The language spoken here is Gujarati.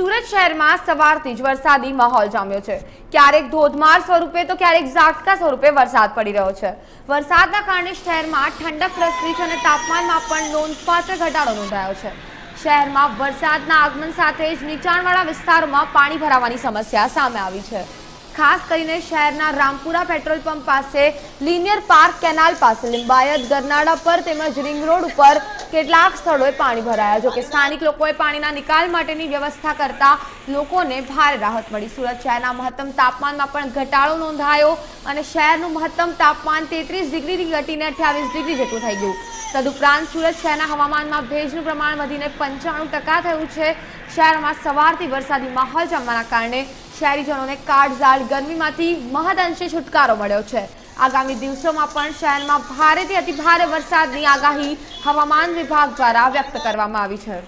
સુરત શહેરમાં સવારથી જ વરસાદી માહોલ જામ્યો છે. ક્યારેક ધોધમાર સ્વરૂપે તો ક્યારેક ઝાટકા સ્વરૂપે વરસાદ પડી રહ્યો છે. વરસાદના કારણે શહેરમાં ઠંડક પ્રસરી છે અને તાપમાનમાં પણ નોંધપાત્ર ઘટાડો નોંધાયો છે. શહેરમાં વરસાદના આગમન સાથે જ નીચાણવાળા વિસ્તારોમાં પાણી ભરાવાની સમસ્યા સામે આવી છે. ખાસ કરીને શહેરના રામપુરા પેટ્રોલ પંપ પાસે લિનિયર પાર્ક કેનાલ પાસે લિંબાયત ગરનાળા પર તેમજ રિંગ રોડ ઉપર કેટલાક સ્થળોએ પાણી ભરાયા. જો કે સ્થાનિક લોકોએ પાણીના નિકાલ માટેની વ્યવસ્થા કરતા લોકોને ભારે રાહત મળી. સુરત શહેરના મહત્તમ તાપમાનમાં પણ ઘટાડો નોંધાયો અને શહેરનું મહત્તમ તાપમાન તેત્રીસ ડિગ્રીથી ઘટીને અઠ્યાવીસ ડિગ્રી જેટલું થઈ ગયું. તદુપરાંત સુરત શહેરના હવામાનમાં ભેજનું પ્રમાણ વધીને પંચાણું ટકા થયું છે. શહેરમાં સવારથી વરસાદી માહોલ જમવાના કારણે શહેરીજનોને કાળઝાળ ગરમીમાંથી મહદઅંશે છુટકારો મળ્યો છે. આગામી દિવસોમાં પણ શહેરમાં ભારેથી અતિભારે વરસાદની આગાહી હવામાન વિભાગ દ્વારા વ્યક્ત કરવામાં આવી છે.